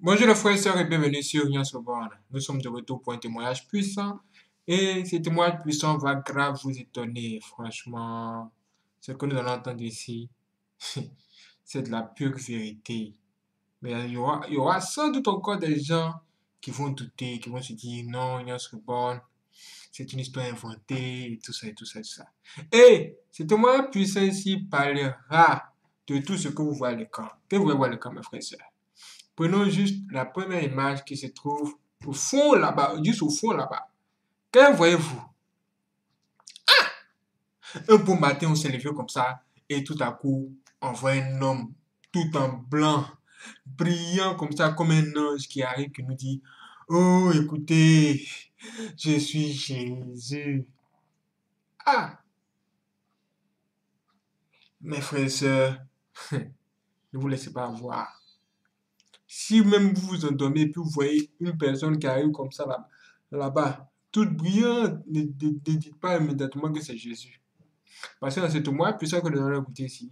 Bonjour les frères et sœurs et bienvenue sur Union Sorbonne. Nous sommes de retour pour un témoignage puissant et ce témoignage puissant va grave vous étonner. Franchement, ce que nous allons entendre ici, c'est de la pure vérité. Mais il y, aura, y aura sans doute encore des gens qui vont douter, qui vont se dire non, Union Sorbonne, c'est une histoire inventée et tout ça et tout ça et tout ça. Et ce témoignage puissant ici parlera de tout ce que vous voyez à l'écran. Que vous voyez voir l'écran, mes frères et sœurs. Prenons juste la première image qui se trouve au fond là-bas, juste au fond là-bas. Que voyez-vous? Ah Un beau matin, on s'est levé comme ça et tout à coup, on voit un homme tout en blanc, brillant comme ça, comme un ange qui arrive, qui nous dit Oh, écoutez, je suis Jésus. Ah Mes frères et sœurs, ne vous laissez pas voir. Si même vous vous endormez et puis vous voyez une personne qui arrive comme ça là- là-bas, toute brillante, ne, ne- dites pas immédiatement que c'est Jésus. Parce que dans ce témoin puissant que nous allons écouter ici,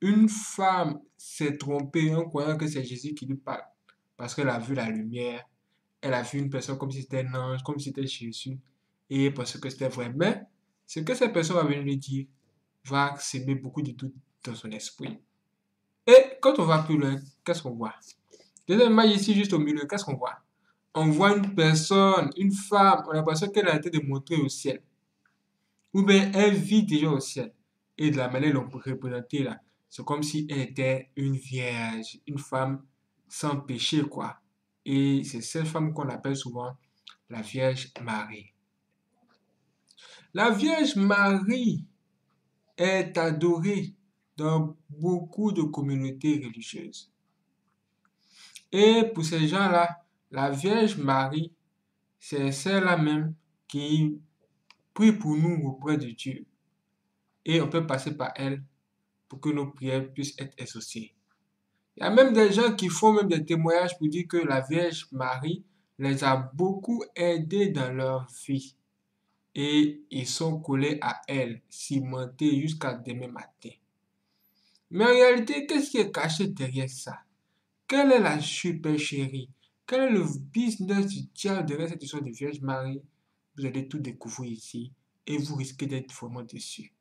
une femme s'est trompée en croyant que c'est Jésus qui lui parle. Parce qu'elle a vu la lumière, elle a vu une personne comme si c'était un ange, comme si c'était Jésus, et parce que c'était vrai. Mais ce que cette personne va venir lui dire va s'aimer beaucoup de doutes dans son esprit. Et quand on va plus loin, qu'est-ce qu'on voit? Deuxième image ici, juste au milieu, qu'est-ce qu'on voit? On voit une personne, une femme, on a l'impression qu'elle a été démontrée au ciel. Ou bien elle vit déjà au ciel. Et de la manière dont on peut représenter là, c'est comme si elle était une vierge, une femme sans péché, quoi. Et c'est cette femme qu'on appelle souvent la Vierge Marie. La Vierge Marie est adorée dans beaucoup de communautés religieuses. Et pour ces gens-là, la Vierge Marie, c'est celle-là même qui prie pour nous auprès de Dieu. Et on peut passer par elle pour que nos prières puissent être exaucées. Il y a même des gens qui font même des témoignages pour dire que la Vierge Marie les a beaucoup aidés dans leur vie. Et ils sont collés à elle, cimentés jusqu'à demain matin. Mais en réalité, qu'est-ce qui est caché derrière ça? Quelle est la supercherie? Quel est le business du diable derrière cette histoire de Vierge Marie? Vous allez tout découvrir ici et vous risquez d'être vraiment déçus.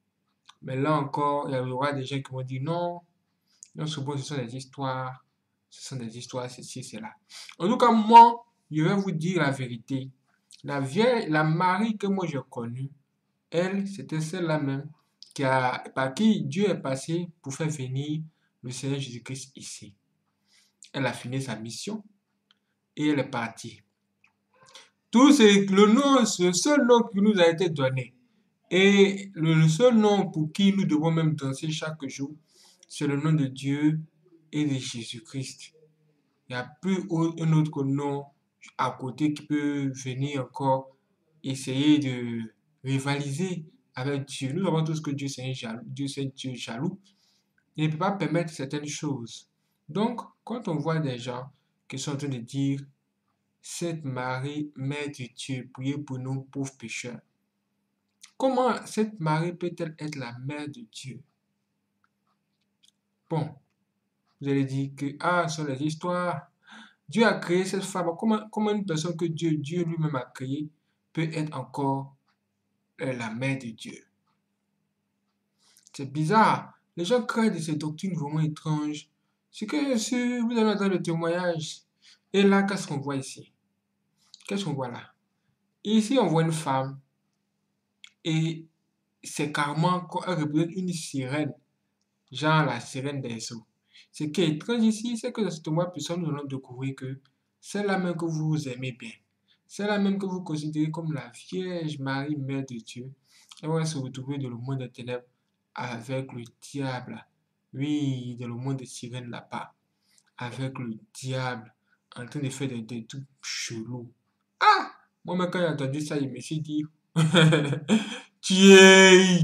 Mais là encore, il y aura des gens qui vont dire non, non, bon, ce sont des histoires, ce sont des histoires, ceci, cela. En tout cas, moi, je vais vous dire la vérité. La vieille, la Marie que moi j'ai connue, elle, c'était celle-là même qui par qui Dieu est passé pour faire venir le Seigneur Jésus-Christ ici. Elle a fini sa mission et elle est partie. Tout c'est le nom, le seul nom qui nous a été donné et le seul nom pour qui nous devons même danser chaque jour, c'est le nom de Dieu et de Jésus-Christ. Il n'y a plus un autre nom à côté qui peut venir encore essayer de rivaliser avec Dieu. Nous savons tous que Dieu c'est c'est Dieu jaloux. Il ne peut pas permettre certaines choses. Donc, quand on voit des gens qui sont en train de dire Sainte Marie, Mère de Dieu, priez pour nous pauvres pécheurs. Comment cette Marie peut-elle être la mère de Dieu? Bon, vous allez dire que, ah, ce sont les histoires. Dieu a créé cette femme. Comment, comment une personne que Dieu, Dieu lui-même a créée peut être encore euh, la mère de Dieu? C'est bizarre. Les gens créent de ces doctrines vraiment étranges. C'est que si vous allez dans le témoignage, et là, qu'est-ce qu'on voit ici? Qu'est-ce qu'on voit là? Ici, on voit une femme et c'est carrément, elle représente une sirène, genre la sirène des eaux. Ce qui est étrange ici, c'est que dans ce témoin puissant, nous allons découvrir que c'est la même que vous aimez bien. C'est la même que vous considérez comme la Vierge Marie, Mère de Dieu. Elle va se retrouver dans le monde des ténèbres avec le diable. Oui, dans le monde des sirènes là-bas. Avec le diable en train de faire des, des trucs chelous. Ah! Moi, quand j'ai entendu ça, je me suis dit, Tiens,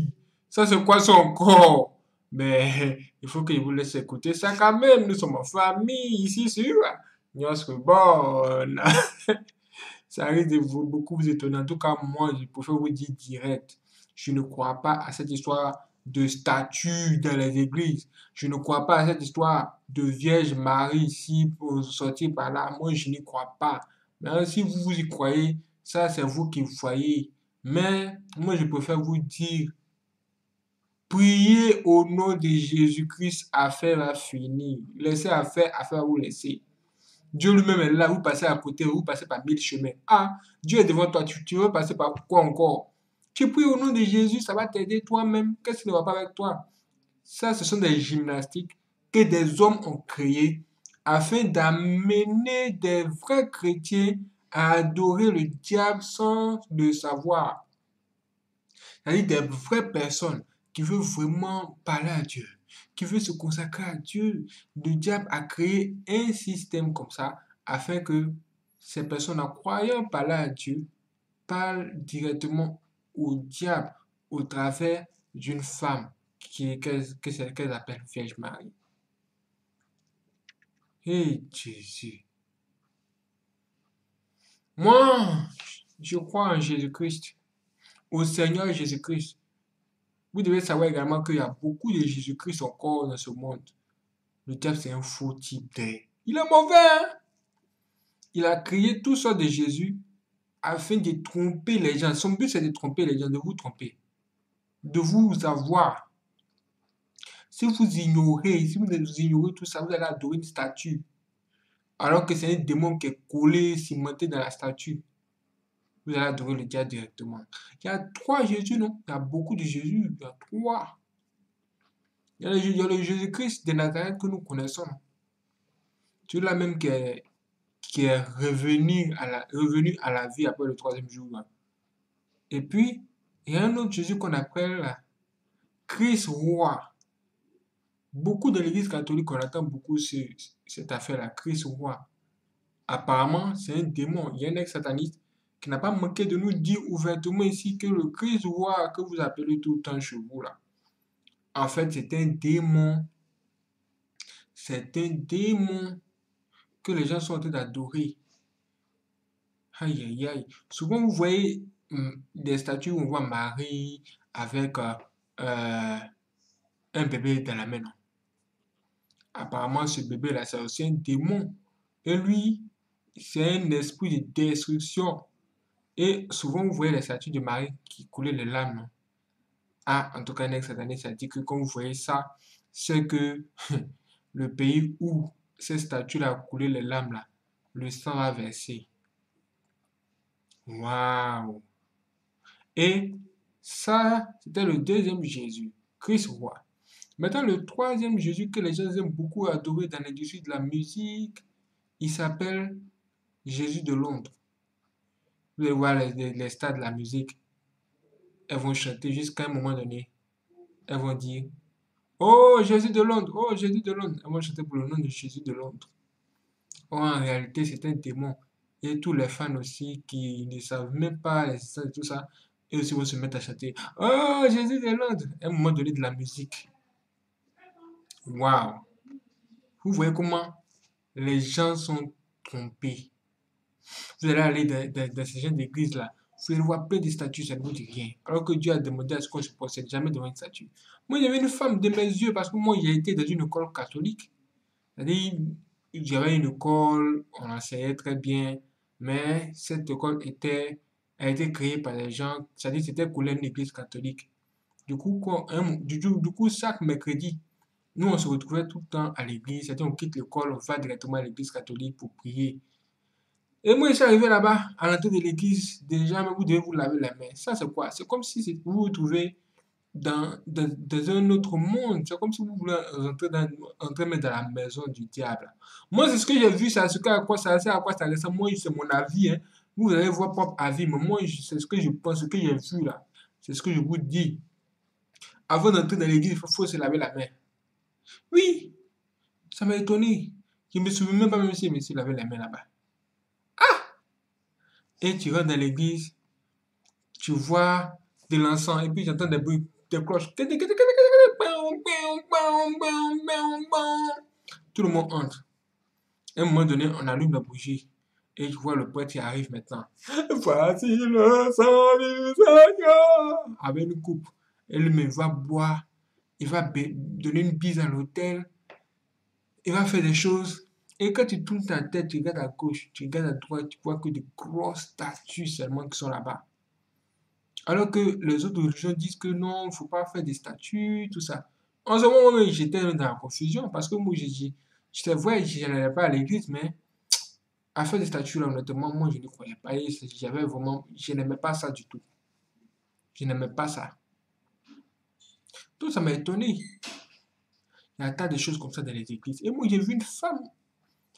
ça c'est quoi son corps? Mais il faut je vous laisse écouter ça quand même. Nous sommes en famille ici sur bonne. Ça risque de vous, beaucoup vous étonner. En tout cas, moi, je préfère vous dire direct. Je ne crois pas à cette histoire de statues dans les églises. Je ne crois pas à cette histoire de Vierge Marie ici pour sortir par là. Moi, je n'y crois pas. Mais si vous, vous y croyez, ça, c'est vous qui voyez. Mais moi, je préfère vous dire, priez au nom de Jésus-Christ, affaire à finir. Laissez affaire, affaire vous laisser. Dieu lui-même est là, vous passez à côté, vous passez par mille chemins. Ah, Dieu est devant toi, tu, tu veux passer par quoi encore? Tu pries au nom de Jésus, ça va t'aider toi-même. Qu'est-ce qui ne va pas avec toi Ça, ce sont des gymnastiques que des hommes ont créées afin d'amener des vrais chrétiens à adorer le diable sans le savoir. C'est-à-dire des vraies personnes qui veulent vraiment parler à Dieu, qui veut se consacrer à Dieu, le diable a créé un système comme ça afin que ces personnes en croyant parler à Dieu parlent directement au diable au travers d'une femme qui que, que qu'elle appelle Vierge Marie. Et Jésus. Moi, je crois en Jésus-Christ, au Seigneur Jésus-Christ. Vous devez savoir également qu'il y a beaucoup de Jésus-Christ encore dans ce monde. Le diable, c'est un faux type Il est mauvais. Hein? Il a créé tout ça de Jésus afin de tromper les gens. Son but, c'est de tromper les gens, de vous tromper, de vous avoir. Si vous ignorez, si vous ignorez tout ça, vous allez adorer une statue. Alors que c'est un démon qui est collé, cimenté dans la statue vous allez adorer le diable directement. Il y a trois Jésus, non? Il y a beaucoup de Jésus, il y a trois. Il y a le, Jésus-Christ de Nazareth que nous connaissons. Celui-là même qui est, qui est revenu, à la, revenu à la vie après le troisième jour. Et puis, il y a un autre Jésus qu'on appelle Christ roi. Beaucoup de l'église catholique, on attend beaucoup cette affaire-là, Christ roi. Apparemment, c'est un démon. Il y a un ex-sataniste qui n'a pas manqué de nous dire ouvertement ici que le Christ roi que vous appelez tout le temps chez vous là, en fait, c'est un démon. C'est un démon que les gens sont en train d'adorer. Aïe, aïe, aïe. Souvent, vous voyez hum, des statues où on voit Marie avec euh, euh, un bébé dans la main. Apparemment, ce bébé-là, c'est aussi un démon. Et lui, c'est un esprit de destruction. Et souvent, vous voyez les statues de Marie qui coulaient les larmes. Ah, en tout cas, cette année, ça dit que quand vous voyez ça, c'est que le pays où ces statues-là a coulé les larmes, là, le sang a versé. Waouh! Et ça, c'était le deuxième Jésus, Christ roi. Maintenant, le troisième Jésus que les gens aiment beaucoup adorer dans l'industrie de la musique, il s'appelle Jésus de Londres. Vous allez voir les, les, stars de la musique. Elles vont chanter jusqu'à un moment donné. Elles vont dire Oh Jésus de Londres, oh Jésus de Londres. Elles vont chanter pour le nom de Jésus de Londres. Oh, en réalité, c'est un démon. Et tous les fans aussi qui ne savent même pas les et tout ça, et aussi vont se mettre à chanter Oh Jésus de Londres. À un moment donné de la musique. Waouh! Vous voyez comment les gens sont trompés. Vous allez aller dans, dans, ces gens d'église-là, vous allez voir plein de statues, ça ne vous dit rien. Alors que Dieu a demandé à ce qu'on se possède jamais devant une statue. Moi, avait une femme de mes yeux, parce que moi, j'ai été dans une école catholique. C'est-à-dire, j'avais une école, on enseignait très bien, mais cette école était, a été créée par des gens, c'est-à-dire c'était pour une église catholique. Du coup, du, du, coup, chaque mercredi, nous, on se retrouvait tout le temps à l'église. C'est-à-dire, on quitte l'école, on va directement à l'église catholique pour prier. Et moi, je suis arrivé là-bas, à l'entrée de l'église, déjà, vous devez vous laver la main. Ça, c'est quoi? C'est comme si vous vous trouvez dans, dans, un autre monde. C'est comme si vous voulez rentrer dans, entrer dans la maison du diable. Moi, c'est ce que j'ai vu, c'est ce à quoi ça sert, à quoi ça laisse. Moi, c'est mon avis. Hein. Vous allez voir propre avis, mais moi, c'est ce que je pense, ce que j'ai vu là. C'est ce que je vous dis. Avant d'entrer dans l'église, il faut, se laver la main. Oui, ça m'a étonné. Je ne me souviens même pas même si je me suis lavé la main là-bas et tu rentres dans l'église, tu vois de l'encens et puis j'entends des bruits, des cloches. Tout le monde entre. À un moment donné, on allume la bougie et tu vois le prêtre qui arrive maintenant. Voici le sang du Seigneur avec une coupe. Et lui va boire il va donner une bise à l'hôtel, il va faire des choses. Et quand tu tournes ta tête, tu regardes à gauche, tu regardes à droite, tu vois que de grosses statues seulement qui sont là-bas. Alors que les autres religions disent que non, il ne faut pas faire des statues, tout ça. En ce moment, j'étais dans la confusion parce que moi, j'étais vrai, je n'allais pas à l'église, mais à faire des statues, là, honnêtement, moi, je ne croyais pas. J'avais vraiment, je n'aimais pas ça du tout. Je n'aimais pas ça. Tout ça m'a étonné. Il y a tas de choses comme ça dans les églises. Et moi, j'ai vu une femme.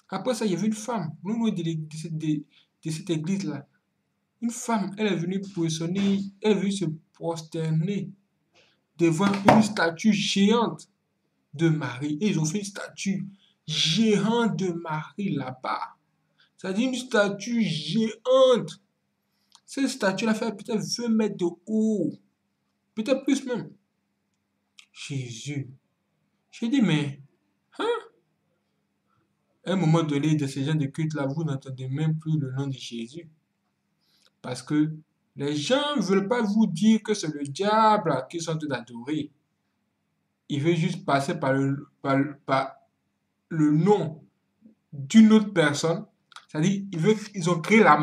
Après ça, j'ai vu une femme. Nous, de, de, de cette église-là. Une femme, elle est venue positionner, elle est venue se prosterner devant une statue géante de Marie. Et ils ont fait une statue géante de Marie là-bas. C'est-à-dire une statue géante. Cette statue-là fait peut-être 20 mètres de haut. Peut-être plus même. Jésus. J'ai dit, mais, hein? Un moment donné, de ces gens de culte-là, vous n'entendez même plus le nom de Jésus. Parce que les gens ne veulent pas vous dire que c'est le diable qu'ils sont adorer. Ils veulent juste passer par le, par, le nom d'une autre personne. C'est-à-dire, ils, ils ont créé la,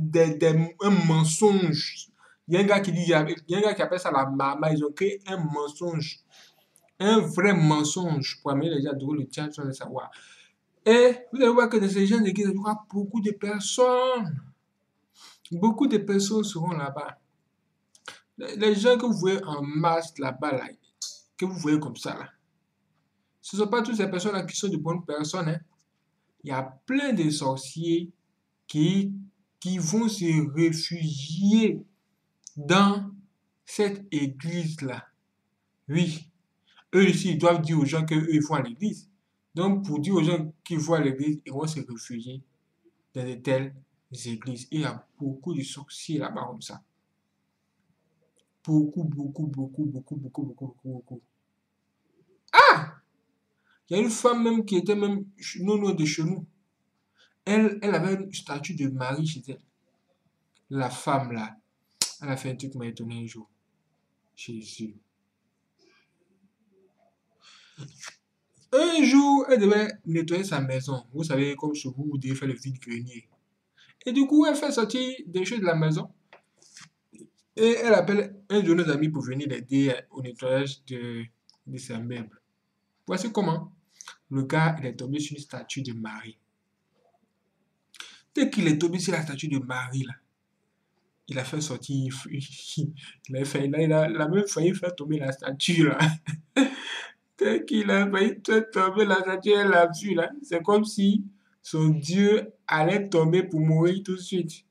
des, un mensonge. Il y a un gars qui dit, il y a un gars qui appelle ça la mama. Ils ont créé un mensonge. Un vrai mensonge pour amener les gens à adorer le diable sans le savoir. Et vous allez voir que dans ces gens d'église, il y aura beaucoup de personnes Beaucoup de personnes seront là-bas. Les gens que vous voyez en masse là-bas, là, que vous voyez comme ça, là, ce ne sont pas toutes ces personnes-là qui sont de bonnes personnes. Hein. Il y a plein de sorciers qui, qui vont se réfugier dans cette église-là. Oui, eux ici, ils doivent dire aux gens qu'eux, ils vont à l'église. Donc, pour dire aux gens qu'ils vont à l'église, ils vont se réfugier dans de telles églises. Il y a beaucoup de sorciers là-bas comme ça. Beaucoup, beaucoup, beaucoup, beaucoup, beaucoup, beaucoup, beaucoup, beaucoup. Ah! Il y a une femme même qui était même non loin de chez nous. Elle, elle avait une statue de Marie chez elle. La femme là, elle a fait un truc qui m'a étonné un jour. Jésus. Un jour, elle devait nettoyer sa maison. Vous savez, comme chez vous, vous devez faire le vide-grenier. Et du coup, elle fait sortir des choses de la maison. Et elle appelle un de nos amis pour venir l'aider au nettoyage de, de ses meubles. Voici comment. Le gars, il est tombé sur une statue de Marie. Dès qu'il est tombé sur la statue de Marie, là, il a fait sortir, il a, fait, il a, il a, même failli faire tomber la statue, là. Dès qu'il a failli tomber la statue, elle l'a vu, là. C'est comme si son Dieu allait tomber pour mourir tout de suite. Il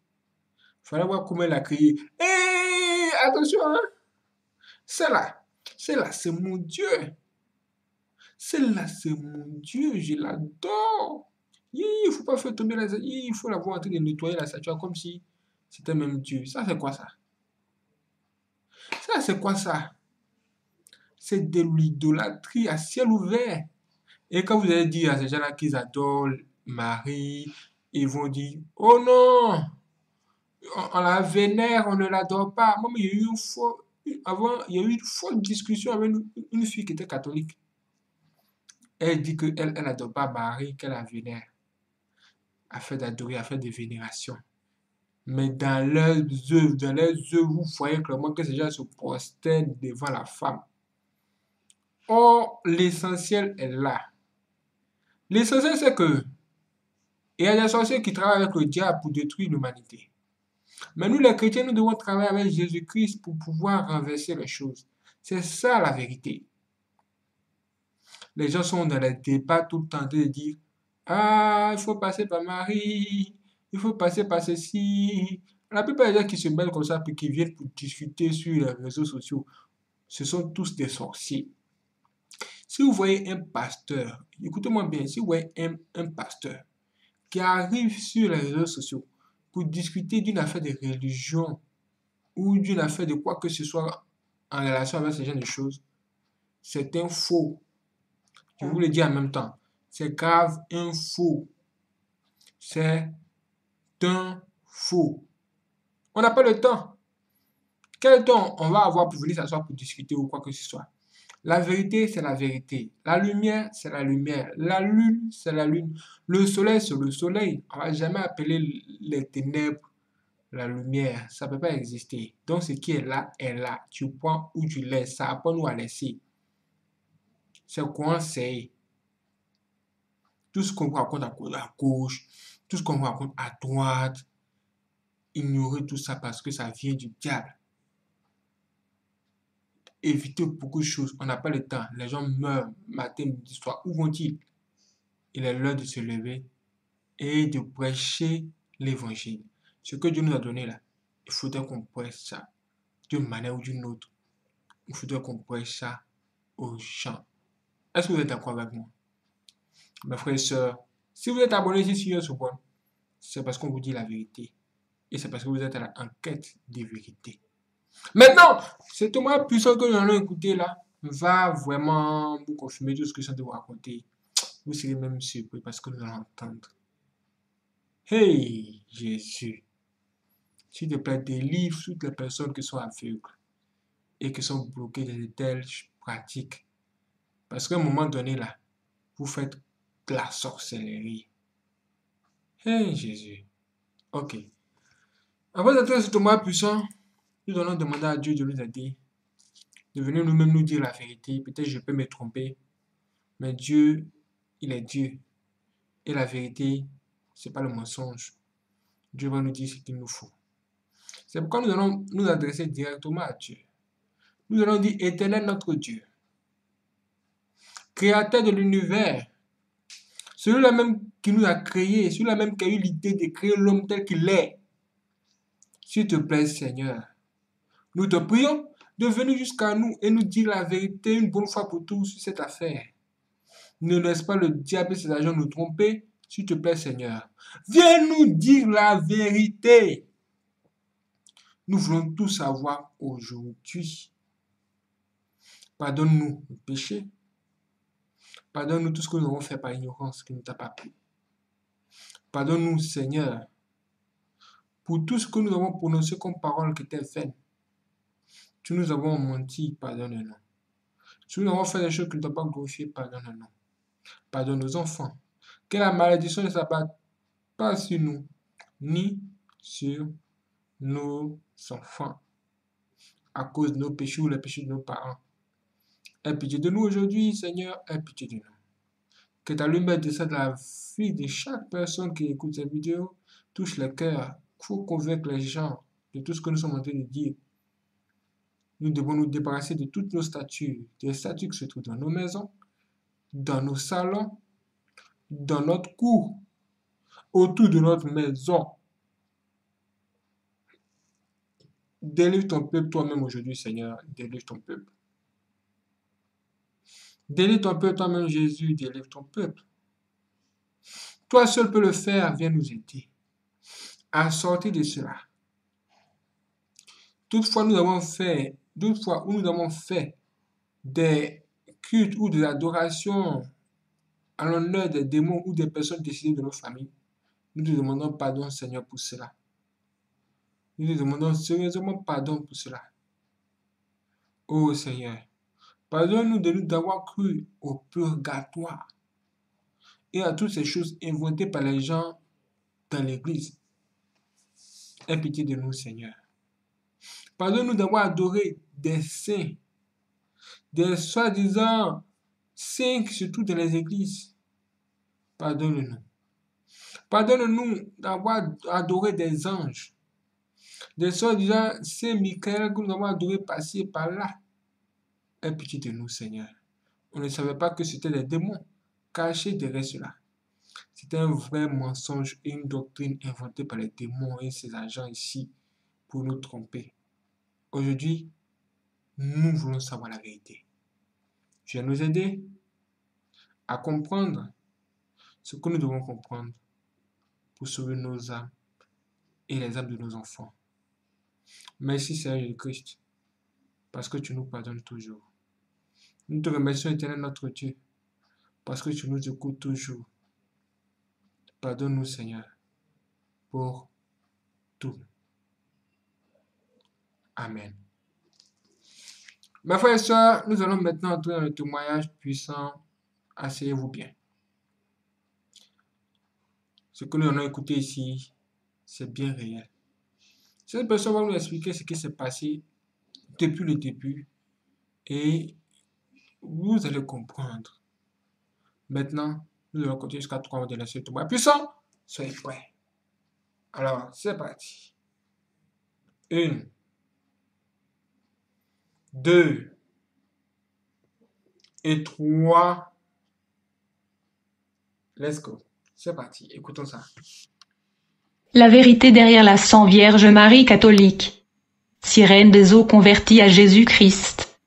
fallait voir comment elle a crié. Hé, attention, hein? C'est là, c'est là, c'est mon Dieu. C'est là, c'est mon Dieu, je l'adore. Il faut pas faire tomber la. Il faut la voir en train de nettoyer la statue comme si c'était même Dieu. Ça, c'est quoi ça? Ça, c'est quoi ça? C'est de l'idolâtrie à ciel ouvert. Et quand vous allez dire à ces gens-là qu'ils adorent Marie, ils vont dire, oh non, on, la vénère, on ne l'adore pas. Moi, il y a eu une fois, avant, il y a eu une fois discussion avec une, fille qui était catholique. Elle dit qu'elle elle n'adore pas Marie, qu'elle la vénère. Afin d'adorer, afin de vénération. Mais dans leurs œuvres, dans leurs œuvres, vous voyez clairement que ces gens se prosternent devant la femme. Or, l'essentiel est là. L'essentiel, c'est que il y a des sorciers qui travaillent avec le diable pour détruire l'humanité. Mais nous, les chrétiens, nous devons travailler avec Jésus-Christ pour pouvoir renverser les choses. C'est ça la vérité. Les gens sont dans les débats tout le temps de dire Ah, il faut passer par Marie, il faut passer par ceci. La plupart des gens qui se mêlent comme ça puis qui viennent pour discuter sur les réseaux sociaux, ce sont tous des sorciers. Si vous voyez un pasteur, écoutez-moi bien, si vous voyez un, un pasteur qui arrive sur les réseaux sociaux pour discuter d'une affaire de religion ou d'une affaire de quoi que ce soit en relation avec ce genre de choses, c'est un faux. Je vous le dis en même temps. C'est grave un faux. C'est un faux. On n'a pas le temps. Quel temps on va avoir pour venir s'asseoir pour discuter ou quoi que ce soit? La vérité, c'est la vérité. La lumière, c'est la lumière. La lune, c'est la lune. Le soleil, c'est le soleil. On va jamais appeler les ténèbres la lumière. Ça peut pas exister. Donc, ce qui est là, est là. Tu prends ou tu laisses. Ça apprend nous à laisser. C'est quoi c'est tout ce qu'on raconte à gauche, tout ce qu'on raconte à droite, ignorer tout ça parce que ça vient du diable. Éviter beaucoup de choses. On n'a pas le temps. Les gens meurent matin, midi, soir. Où vont-ils? Il est l'heure de se lever et de prêcher l'évangile. Ce que Dieu nous a donné là, il faudrait qu'on prêche ça d'une manière ou d'une autre. Il faudrait qu'on prêche ça aux gens. Est-ce que vous êtes d'accord avec moi? Mes frères et sœurs, si vous êtes abonné ici sur YouTube, c'est parce qu'on vous dit la vérité. Et c'est parce que vous êtes à l'enquête des vérités. Maintenant, c'est Thomas puissant que nous allons écouter là va vraiment vous confirmer tout ce que je viens de vous raconter. Vous serez même surpris parce que nous allons entendre. Hey Jésus, s'il te plaît, délivre toutes les personnes qui sont aveugles et qui sont bloquées dans de telles pratiques. Parce qu'à un moment donné là, vous faites la sorcellerie. Hey Jésus. Ok. Avant d'entrer ce Thomas puissant, nous allons demander à Dieu de nous aider, de venir nous-mêmes nous dire la vérité. Peut-être je peux me tromper, mais Dieu, il est Dieu. Et la vérité, c'est pas le mensonge. Dieu va nous dire ce qu'il nous faut. C'est pourquoi nous allons nous adresser directement à Dieu. Nous allons dire Éternel notre Dieu, Créateur de l'univers, celui-là même qui nous a créés, celui-là même qui a eu l'idée de créer l'homme tel qu'il est. S'il te plaît, Seigneur, nous te prions de venir jusqu'à nous et nous dire la vérité une bonne fois pour tous sur cette affaire. Ne laisse pas le diable et ses agents nous tromper, s'il te plaît, Seigneur. Viens nous dire la vérité. Nous voulons tout savoir aujourd'hui. Pardonne-nous nos péchés. Pardonne-nous tout ce que nous avons fait par ignorance qui ne t'a pas plu. Pardonne-nous, Seigneur, pour tout ce que nous avons prononcé comme parole qui était vaine. Tu nous avons menti, pardonne-nous. Si nous avons fait des choses qui ne t'ont pas glorifié, pardonne-nous. Pardonne nos enfants. Que la malédiction ne s'abatte pas sur nous, ni sur nos enfants, à cause de nos péchés ou les péchés de nos parents. Aie pitié de nous aujourd'hui, Seigneur, aie pitié de nous. Que ta lumière descende la vie de chaque personne qui écoute cette vidéo, touche le cœur, faut convaincre les gens de tout ce que nous sommes en train de dire. Nous devons nous débarrasser de toutes nos statues, des statues qui se trouvent dans nos maisons, dans nos salons, dans notre cour, autour de notre maison. Délivre ton peuple toi-même aujourd'hui, Seigneur. Délivre ton peuple. Délivre ton peuple, toi-même Jésus, délivre ton peuple. Toi seul peux le faire, viens nous aider à sortir de cela. Toutefois, nous avons fait, toutefois, où nous avons fait des cultes ou des adorations à l'honneur des démons ou des personnes décédées de nos familles, nous te demandons pardon, Seigneur, pour cela. Nous te demandons sérieusement pardon pour cela. Oh Seigneur, Pardonne-nous de nous d'avoir cru au purgatoire et à toutes ces choses inventées par les gens dans l'Église. Aie pitié de nous, Seigneur. Pardonne-nous d'avoir adoré des saints, des soi-disant saints, surtout dans les églises. Pardonne-nous. Pardonne-nous d'avoir adoré des anges, des soi-disant saints Michael que nous avons adoré passer par là. Aie pitié de nous, Seigneur. On ne savait pas que c'était des démons cachés derrière cela. C'était un vrai mensonge et une doctrine inventée par les démons et ses agents ici pour nous tromper. Aujourd'hui, nous voulons savoir la vérité. Tu vas nous aider à comprendre ce que nous devons comprendre pour sauver nos âmes et les âmes de nos enfants. Merci Seigneur Jésus-Christ, parce que tu nous pardonnes toujours. Nous te remercions, éternel notre Dieu, parce que tu nous écoutes toujours. Pardonne-nous, Seigneur, pour tout. Amen. Mes frères et sœurs, nous allons maintenant entrer dans le témoignage puissant. Asseyez-vous bien. Ce que nous allons écouter ici, c'est bien réel. Cette personne va nous expliquer ce qui s'est passé depuis le début et vous allez comprendre. Maintenant, nous allons continuer jusqu'à trois mois de la suite. Puissant, soyez prêts. Alors, c'est parti. Une. Deux. Et trois. Let's go. C'est parti. Écoutons ça. La vérité derrière la sang Vierge Marie catholique. Sirène des eaux converties à Jésus-Christ.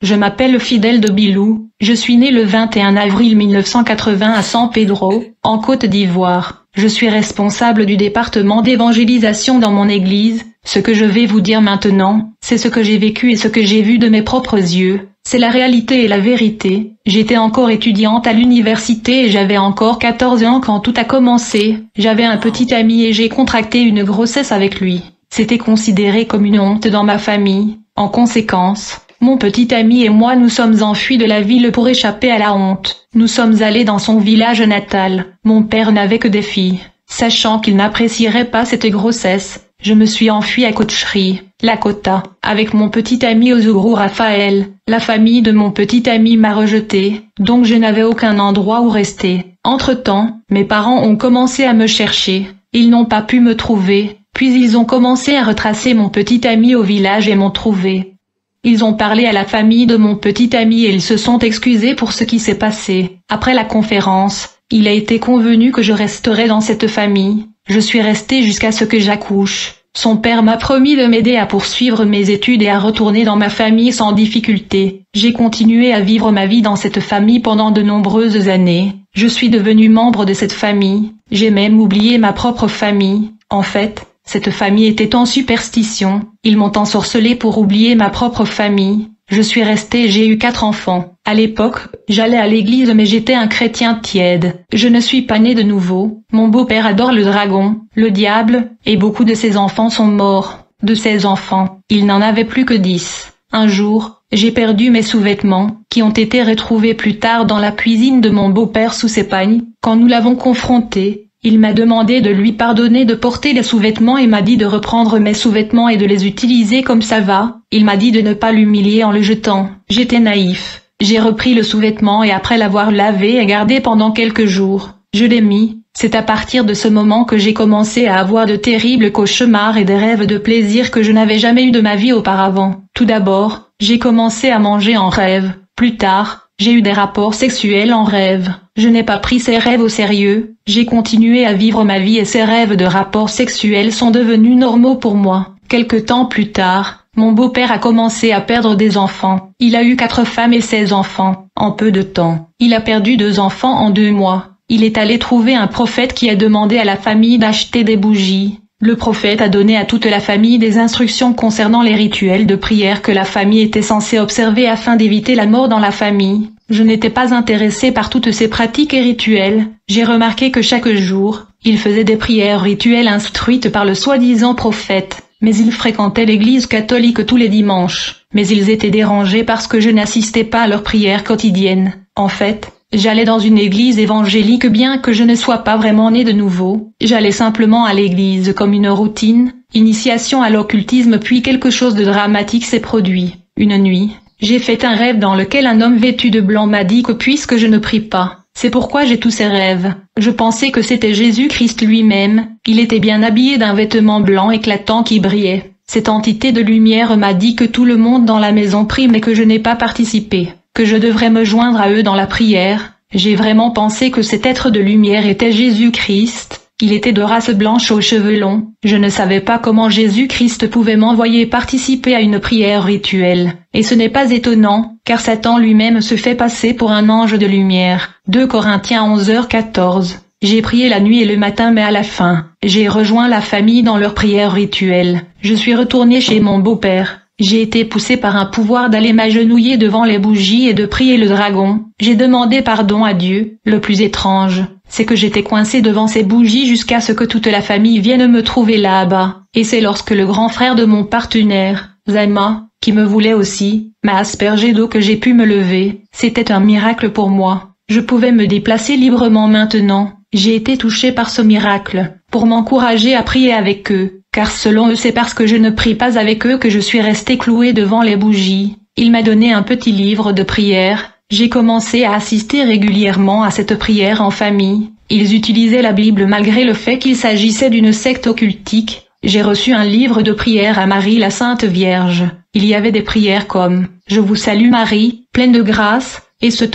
Je m'appelle Fidèle de Bilou, je suis né le 21 avril 1980 à San Pedro, en Côte d'Ivoire. Je suis responsable du département d'évangélisation dans mon église. Ce que je vais vous dire maintenant, c'est ce que j'ai vécu et ce que j'ai vu de mes propres yeux. C'est la réalité et la vérité. J'étais encore étudiante à l'université et j'avais encore 14 ans quand tout a commencé. J'avais un petit ami et j'ai contracté une grossesse avec lui. C'était considéré comme une honte dans ma famille. En conséquence, mon petit ami et moi nous sommes enfuis de la ville pour échapper à la honte. Nous sommes allés dans son village natal. Mon père n'avait que des filles. Sachant qu'il n'apprécierait pas cette grossesse, je me suis enfui à Cocherie, Lakota, avec mon petit ami Ozugru Raphaël. La famille de mon petit ami m'a rejeté, donc je n'avais aucun endroit où rester. Entre-temps, mes parents ont commencé à me chercher. Ils n'ont pas pu me trouver, puis ils ont commencé à retracer mon petit ami au village et m'ont trouvé. Ils ont parlé à la famille de mon petit ami et ils se sont excusés pour ce qui s'est passé. Après la conférence, il a été convenu que je resterai dans cette famille. Je suis restée jusqu'à ce que j'accouche. Son père m'a promis de m'aider à poursuivre mes études et à retourner dans ma famille sans difficulté. J'ai continué à vivre ma vie dans cette famille pendant de nombreuses années. Je suis devenue membre de cette famille. J'ai même oublié ma propre famille. En fait, cette famille était en superstition. Ils m'ont ensorcelé pour oublier ma propre famille. Je suis restée j'ai eu quatre enfants. À l'époque, j'allais à l'église mais j'étais un chrétien tiède. Je ne suis pas né de nouveau. Mon beau-père adore le dragon, le diable, et beaucoup de ses enfants sont morts. De ses enfants, il n'en avait plus que dix. Un jour, j'ai perdu mes sous-vêtements, qui ont été retrouvés plus tard dans la cuisine de mon beau-père sous ses pagnes. Quand nous l'avons confronté, il m'a demandé de lui pardonner de porter les sous-vêtements et m'a dit de reprendre mes sous-vêtements et de les utiliser comme ça va. Il m'a dit de ne pas l'humilier en le jetant. J'étais naïf. J'ai repris le sous-vêtement et après l'avoir lavé et gardé pendant quelques jours, je l'ai mis. C'est à partir de ce moment que j'ai commencé à avoir de terribles cauchemars et des rêves de plaisir que je n'avais jamais eu de ma vie auparavant. Tout d'abord, j'ai commencé à manger en rêve. Plus tard, j'ai eu des rapports sexuels en rêve. Je n'ai pas pris ces rêves au sérieux. J'ai continué à vivre ma vie et ces rêves de rapports sexuels sont devenus normaux pour moi. Quelque temps plus tard, mon beau-père a commencé à perdre des enfants. Il a eu quatre femmes et seize enfants, en peu de temps. Il a perdu deux enfants en deux mois. Il est allé trouver un prophète qui a demandé à la famille d'acheter des bougies. Le prophète a donné à toute la famille des instructions concernant les rituels de prière que la famille était censée observer afin d'éviter la mort dans la famille. Je n'étais pas intéressé par toutes ces pratiques et rituels. J'ai remarqué que chaque jour, il faisait des prières rituelles instruites par le soi-disant prophète, mais il fréquentait l'église catholique tous les dimanches. Mais ils étaient dérangés parce que je n'assistais pas à leurs prières quotidiennes. En fait, J'allais dans une église évangélique bien que je ne sois pas vraiment né de nouveau. J'allais simplement à l'église comme une routine, initiation à l'occultisme puis quelque chose de dramatique s'est produit. Une nuit, j'ai fait un rêve dans lequel un homme vêtu de blanc m'a dit que puisque je ne prie pas, c'est pourquoi j'ai tous ces rêves. Je pensais que c'était Jésus-Christ lui-même, il était bien habillé d'un vêtement blanc éclatant qui brillait. Cette entité de lumière m'a dit que tout le monde dans la maison prie mais que je n'ai pas participé que je devrais me joindre à eux dans la prière. J'ai vraiment pensé que cet être de lumière était Jésus-Christ. Il était de race blanche aux cheveux longs. Je ne savais pas comment Jésus-Christ pouvait m'envoyer participer à une prière rituelle. Et ce n'est pas étonnant, car Satan lui-même se fait passer pour un ange de lumière. 2 Corinthiens 11h14. J'ai prié la nuit et le matin mais à la fin, j'ai rejoint la famille dans leur prière rituelle. Je suis retourné chez mon beau-père. J'ai été poussé par un pouvoir d'aller m'agenouiller devant les bougies et de prier le dragon. J'ai demandé pardon à Dieu. Le plus étrange, c'est que j'étais coincé devant ces bougies jusqu'à ce que toute la famille vienne me trouver là-bas. Et c'est lorsque le grand frère de mon partenaire, Zama, qui me voulait aussi, m'a aspergé d'eau que j'ai pu me lever. C'était un miracle pour moi. Je pouvais me déplacer librement maintenant. J'ai été touché par ce miracle, pour m'encourager à prier avec eux, car selon eux c'est parce que je ne prie pas avec eux que je suis resté cloué devant les bougies. Il m'a donné un petit livre de prière. J'ai commencé à assister régulièrement à cette prière en famille. Ils utilisaient la Bible malgré le fait qu'il s'agissait d'une secte occultique. J'ai reçu un livre de prière à Marie la Sainte Vierge. Il y avait des prières comme « Je vous salue Marie, pleine de grâce », etc.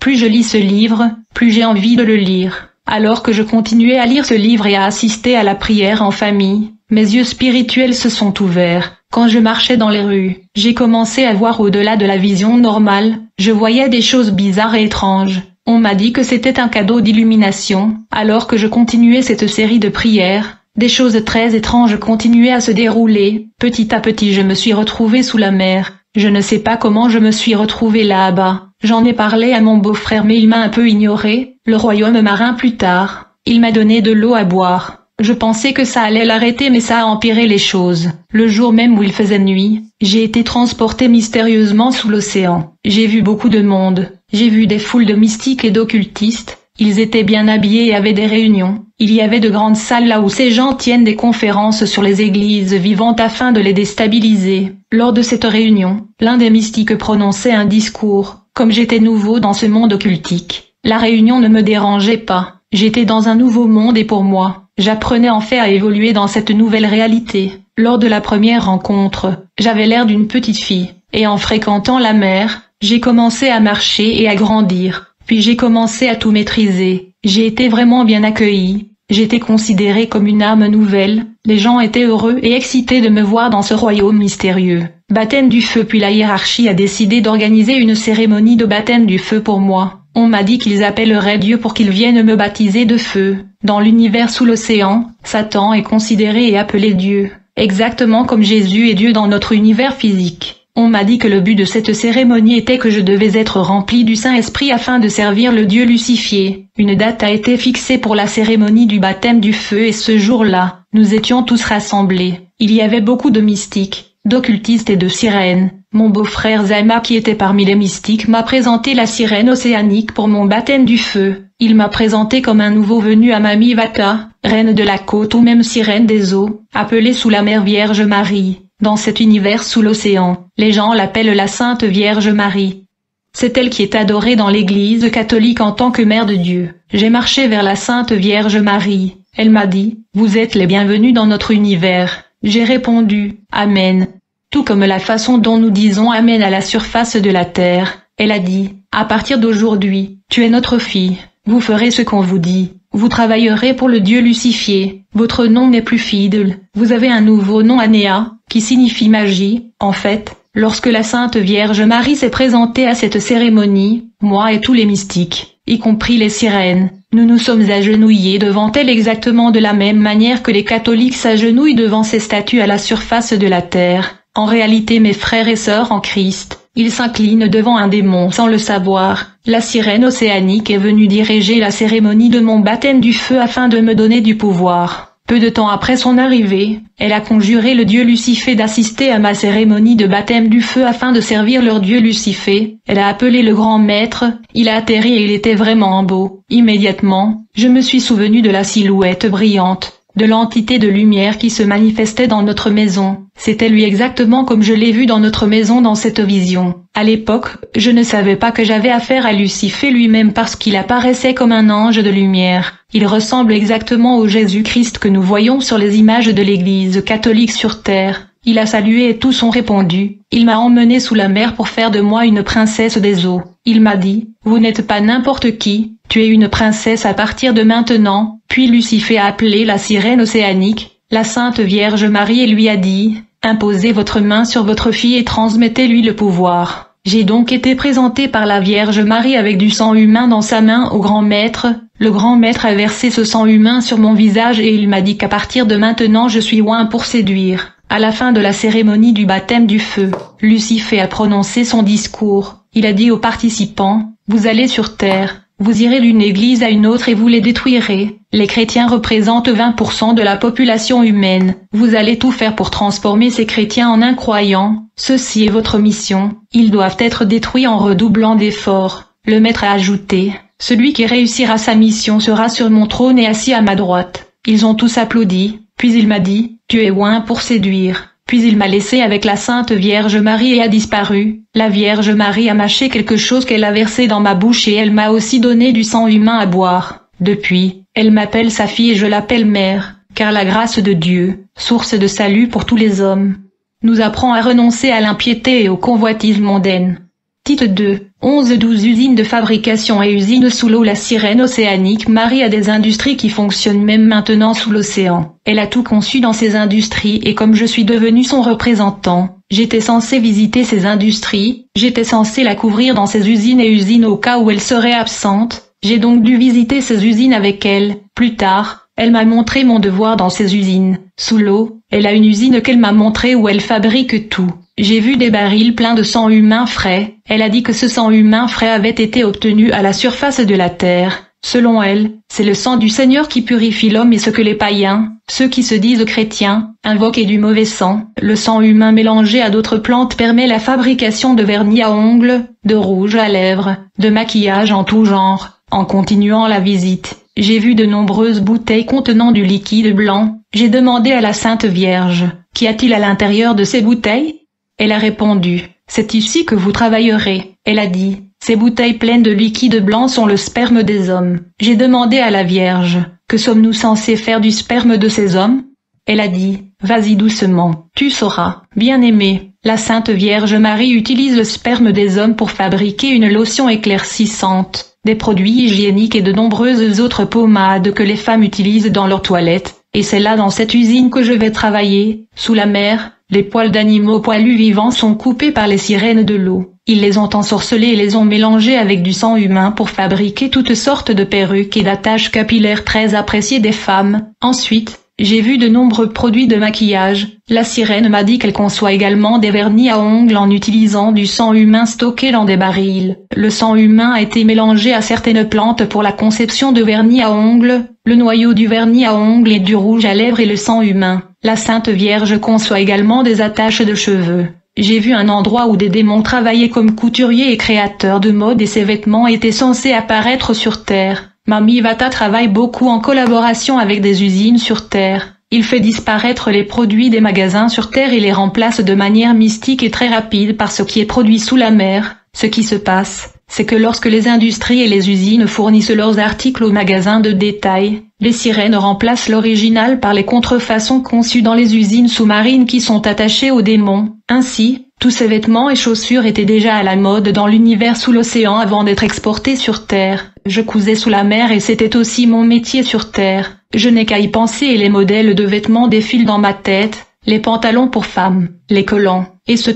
Plus je lis ce livre, plus j'ai envie de le lire. Alors que je continuais à lire ce livre et à assister à la prière en famille, mes yeux spirituels se sont ouverts. Quand je marchais dans les rues, j'ai commencé à voir au-delà de la vision normale, je voyais des choses bizarres et étranges. On m'a dit que c'était un cadeau d'illumination, alors que je continuais cette série de prières, des choses très étranges continuaient à se dérouler. Petit à petit je me suis retrouvé sous la mer. Je ne sais pas comment je me suis retrouvé là-bas. J'en ai parlé à mon beau-frère mais il m'a un peu ignoré. Le royaume marin plus tard. Il m'a donné de l'eau à boire. Je pensais que ça allait l'arrêter mais ça a empiré les choses. Le jour même où il faisait nuit, j'ai été transporté mystérieusement sous l'océan. J'ai vu beaucoup de monde. J'ai vu des foules de mystiques et d'occultistes. Ils étaient bien habillés et avaient des réunions. Il y avait de grandes salles là où ces gens tiennent des conférences sur les églises vivantes afin de les déstabiliser. Lors de cette réunion, l'un des mystiques prononçait un discours. Comme j'étais nouveau dans ce monde occultique, la réunion ne me dérangeait pas. J'étais dans un nouveau monde et pour moi, j'apprenais en fait à évoluer dans cette nouvelle réalité. Lors de la première rencontre, j'avais l'air d'une petite fille, et en fréquentant la mer, j'ai commencé à marcher et à grandir. Puis j'ai commencé à tout maîtriser. J'ai été vraiment bien accueilli. J'étais considéré comme une âme nouvelle. Les gens étaient heureux et excités de me voir dans ce royaume mystérieux. Baptême du feu puis la hiérarchie a décidé d'organiser une cérémonie de baptême du feu pour moi. On m'a dit qu'ils appelleraient Dieu pour qu'il vienne me baptiser de feu. Dans l'univers sous l'océan, Satan est considéré et appelé Dieu. Exactement comme Jésus est Dieu dans notre univers physique. On m'a dit que le but de cette cérémonie était que je devais être rempli du Saint-Esprit afin de servir le Dieu lucifié. Une date a été fixée pour la cérémonie du baptême du feu et ce jour-là, nous étions tous rassemblés. Il y avait beaucoup de mystiques, d'occultistes et de sirènes. Mon beau-frère Zama qui était parmi les mystiques m'a présenté la sirène océanique pour mon baptême du feu. Il m'a présenté comme un nouveau venu à Mami Vata, reine de la côte ou même sirène des eaux, appelée sous la mère Vierge Marie. Dans cet univers sous l'océan, les gens l'appellent la Sainte Vierge Marie. C'est elle qui est adorée dans l'Église catholique en tant que Mère de Dieu. J'ai marché vers la Sainte Vierge Marie. Elle m'a dit, Vous êtes les bienvenus dans notre univers. J'ai répondu, Amen. Tout comme la façon dont nous disons Amen à la surface de la terre. Elle a dit, À partir d'aujourd'hui, tu es notre fille. Vous ferez ce qu'on vous dit. Vous travaillerez pour le Dieu lucifié. Votre nom n'est plus fidèle. Vous avez un nouveau nom Anéa, qui signifie magie. En fait, lorsque la Sainte Vierge Marie s'est présentée à cette cérémonie, moi et tous les mystiques, y compris les sirènes, nous nous sommes agenouillés devant elle exactement de la même manière que les catholiques s'agenouillent devant ces statues à la surface de la terre. En réalité mes frères et sœurs en Christ, ils s'inclinent devant un démon sans le savoir. La sirène océanique est venue diriger la cérémonie de mon baptême du feu afin de me donner du pouvoir. Peu de temps après son arrivée, elle a conjuré le dieu Lucifé d'assister à ma cérémonie de baptême du feu afin de servir leur dieu Lucifé. Elle a appelé le grand maître, il a atterri et il était vraiment beau. Immédiatement, je me suis souvenu de la silhouette brillante de l'entité de lumière qui se manifestait dans notre maison. C'était lui exactement comme je l'ai vu dans notre maison dans cette vision. À l'époque, je ne savais pas que j'avais affaire à Lucifer lui-même parce qu'il apparaissait comme un ange de lumière. Il ressemble exactement au Jésus-Christ que nous voyons sur les images de l'Église catholique sur terre. Il a salué et tous ont répondu. Il m'a emmené sous la mer pour faire de moi une princesse des eaux. Il m'a dit, vous n'êtes pas n'importe qui, tu es une princesse à partir de maintenant. Puis Lucifer a appelé la sirène océanique, la Sainte Vierge Marie et lui a dit, imposez votre main sur votre fille et transmettez-lui le pouvoir. J'ai donc été présenté par la Vierge Marie avec du sang humain dans sa main au grand maître. Le grand maître a versé ce sang humain sur mon visage et il m'a dit qu'à partir de maintenant je suis loin pour séduire. À la fin de la cérémonie du baptême du feu, Lucifer a prononcé son discours. Il a dit aux participants, Vous allez sur terre, Vous irez d'une église à une autre et vous les détruirez. Les chrétiens représentent 20% de la population humaine. Vous allez tout faire pour transformer ces chrétiens en incroyants. Ceci est votre mission. Ils doivent être détruits en redoublant d'efforts. Le maître a ajouté. Celui qui réussira sa mission sera sur mon trône et assis à ma droite. Ils ont tous applaudi. Puis il m'a dit, tu es oint pour séduire. Puis il m'a laissé avec la Sainte Vierge Marie et a disparu. La Vierge Marie a mâché quelque chose qu'elle a versé dans ma bouche et elle m'a aussi donné du sang humain à boire. Depuis, elle m'appelle sa fille et je l'appelle mère, car la grâce de Dieu, source de salut pour tous les hommes, nous apprend à renoncer à l'impiété et aux convoitises mondaines. Titre 2. 11-12 usines de fabrication et usines sous l'eau La sirène océanique Marie a des industries qui fonctionnent même maintenant sous l'océan. Elle a tout conçu dans ces industries et comme je suis devenu son représentant, j'étais censé visiter ces industries, j'étais censé la couvrir dans ces usines et usines au cas où elle serait absente, j'ai donc dû visiter ces usines avec elle. Plus tard, elle m'a montré mon devoir dans ces usines. Sous l'eau, elle a une usine qu'elle m'a montrée où elle fabrique tout. J'ai vu des barils pleins de sang humain frais. Elle a dit que ce sang humain frais avait été obtenu à la surface de la terre. Selon elle, c'est le sang du Seigneur qui purifie l'homme et ce que les païens, ceux qui se disent chrétiens, invoquent du mauvais sang. Le sang humain mélangé à d'autres plantes permet la fabrication de vernis à ongles, de rouge à lèvres, de maquillage en tout genre. En continuant la visite, j'ai vu de nombreuses bouteilles contenant du liquide blanc. J'ai demandé à la Sainte Vierge, qu'y a-t-il à l'intérieur de ces bouteilles? Elle a répondu, c'est ici que vous travaillerez. Elle a dit, ces bouteilles pleines de liquide blanc sont le sperme des hommes. J'ai demandé à la Vierge, que sommes-nous censés faire du sperme de ces hommes? Elle a dit, vas-y doucement, tu sauras. Bien-aimé, la Sainte Vierge Marie utilise le sperme des hommes pour fabriquer une lotion éclaircissante, des produits hygiéniques et de nombreuses autres pommades que les femmes utilisent dans leurs toilettes. Et c'est là dans cette usine que je vais travailler, sous la mer, les poils d'animaux poilus vivants sont coupés par les sirènes de l'eau. Ils les ont ensorcelés et les ont mélangés avec du sang humain pour fabriquer toutes sortes de perruques et d'attaches capillaires très appréciées des femmes. Ensuite, j'ai vu de nombreux produits de maquillage. La sirène m'a dit qu'elle conçoit également des vernis à ongles en utilisant du sang humain stocké dans des barils. Le sang humain a été mélangé à certaines plantes pour la conception de vernis à ongles. Le noyau du vernis à ongles est du rouge à lèvres et le sang humain. La Sainte Vierge conçoit également des attaches de cheveux. J'ai vu un endroit où des démons travaillaient comme couturiers et créateurs de mode et ces vêtements étaient censés apparaître sur Terre. Mami Vata travaille beaucoup en collaboration avec des usines sur Terre. Il fait disparaître les produits des magasins sur Terre et les remplace de manière mystique et très rapide par ce qui est produit sous la mer. Ce qui se passe, c'est que lorsque les industries et les usines fournissent leurs articles aux magasins de détail, les sirènes remplacent l'original par les contrefaçons conçues dans les usines sous-marines qui sont attachées aux démons. Ainsi, tous ces vêtements et chaussures étaient déjà à la mode dans l'univers sous l'océan avant d'être exportés sur Terre. Je cousais sous la mer et c'était aussi mon métier sur Terre. Je n'ai qu'à y penser et les modèles de vêtements défilent dans ma tête, les pantalons pour femmes, les collants, etc.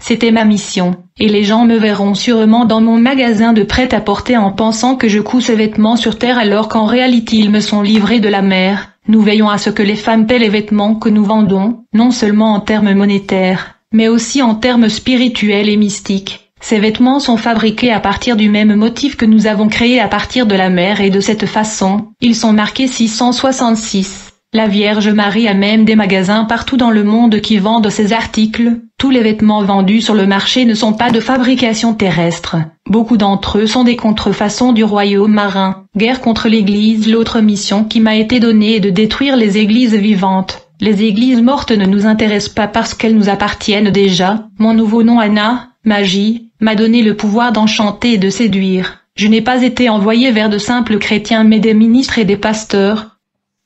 C'était ma mission. Et les gens me verront sûrement dans mon magasin de prêt-à-porter en pensant que je couds ces vêtements sur Terre alors qu'en réalité ils me sont livrés de la mer. Nous veillons à ce que les femmes paient les vêtements que nous vendons, non seulement en termes monétaires, mais aussi en termes spirituels et mystiques. Ces vêtements sont fabriqués à partir du même motif que nous avons créé à partir de la mer et de cette façon, ils sont marqués 666. La Vierge Marie a même des magasins partout dans le monde qui vendent ces articles. Tous les vêtements vendus sur le marché ne sont pas de fabrication terrestre. Beaucoup d'entre eux sont des contrefaçons du royaume marin. Guerre contre l'Église, l'autre mission qui m'a été donnée est de détruire les églises vivantes. Les églises mortes ne nous intéressent pas parce qu'elles nous appartiennent déjà. Mon nouveau nom Anna, magie, m'a donné le pouvoir d'enchanter et de séduire. Je n'ai pas été envoyé vers de simples chrétiens mais des ministres et des pasteurs.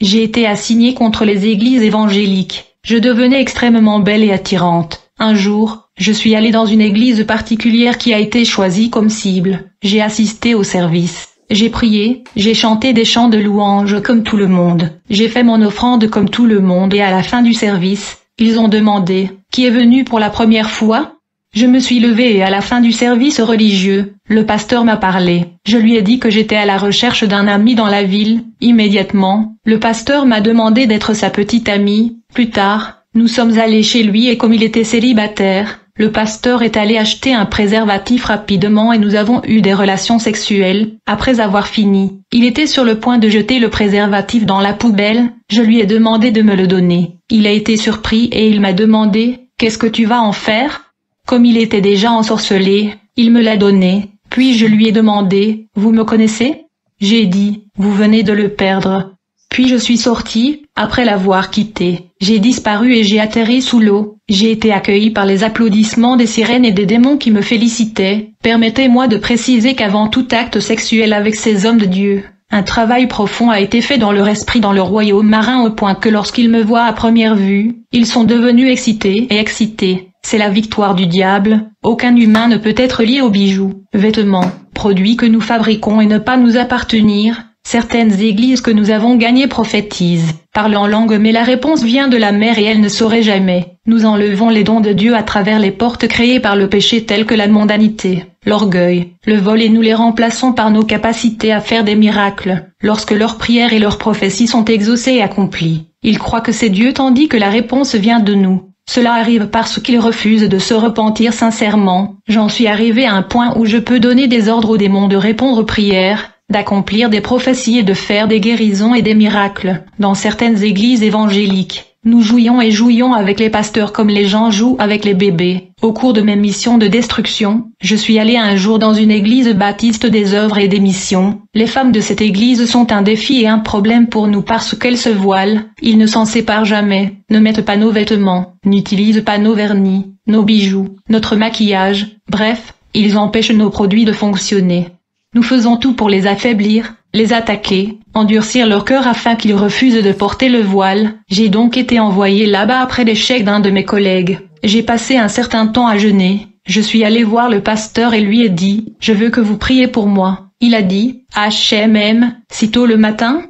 J'ai été assignée contre les églises évangéliques. Je devenais extrêmement belle et attirante. Un jour, je suis allée dans une église particulière qui a été choisie comme cible. J'ai assisté au service. J'ai prié, j'ai chanté des chants de louange comme tout le monde. J'ai fait mon offrande comme tout le monde et à la fin du service, ils ont demandé, qui est venu pour la première fois? Je me suis levée et à la fin du service religieux, le pasteur m'a parlé. Je lui ai dit que j'étais à la recherche d'un ami dans la ville. Immédiatement, le pasteur m'a demandé d'être sa petite amie. Plus tard, nous sommes allés chez lui et comme il était célibataire, Le pasteur est allé acheter un préservatif rapidement et nous avons eu des relations sexuelles. Après avoir fini, il était sur le point de jeter le préservatif dans la poubelle. Je lui ai demandé de me le donner. Il a été surpris et il m'a demandé, qu'est-ce que tu vas en faire? Comme il était déjà ensorcelé, il me l'a donné. Puis je lui ai demandé, vous me connaissez? J'ai dit, vous venez de le perdre. Puis je suis sorti, après l'avoir quitté. J'ai disparu et j'ai atterri sous l'eau. J'ai été accueilli par les applaudissements des sirènes et des démons qui me félicitaient. Permettez-moi de préciser qu'avant tout acte sexuel avec ces hommes de Dieu, un travail profond a été fait dans leur esprit dans le royaume marin au point que lorsqu'ils me voient à première vue, ils sont devenus excités et excités. C'est la victoire du diable. Aucun humain ne peut être lié aux bijoux, vêtements, produits que nous fabriquons et ne pas nous appartenir. Certaines églises que nous avons gagnées prophétisent, parlent en langue mais la réponse vient de la mer et elle ne saurait jamais. Nous enlevons les dons de Dieu à travers les portes créées par le péché telles que la mondanité, l'orgueil, le vol et nous les remplaçons par nos capacités à faire des miracles, lorsque leurs prières et leurs prophéties sont exaucées et accomplies. Ils croient que c'est Dieu tandis que la réponse vient de nous. Cela arrive parce qu'ils refusent de se repentir sincèrement. J'en suis arrivé à un point où je peux donner des ordres aux démons de répondre aux prières, d'accomplir des prophéties et de faire des guérisons et des miracles. Dans certaines églises évangéliques, nous jouions et jouions avec les pasteurs comme les gens jouent avec les bébés. Au cours de mes missions de destruction, je suis allé un jour dans une église baptiste des œuvres et des missions. Les femmes de cette église sont un défi et un problème pour nous parce qu'elles se voilent, ils ne s'en séparent jamais, ne mettent pas nos vêtements, n'utilisent pas nos vernis, nos bijoux, notre maquillage, bref, ils empêchent nos produits de fonctionner. Nous faisons tout pour les affaiblir, les attaquer, endurcir leur cœur afin qu'ils refusent de porter le voile. J'ai donc été envoyé là-bas après l'échec d'un de mes collègues. J'ai passé un certain temps à jeûner. Je suis allé voir le pasteur et lui ai dit, je veux que vous priez pour moi. Il a dit, HMM, sitôt le matin?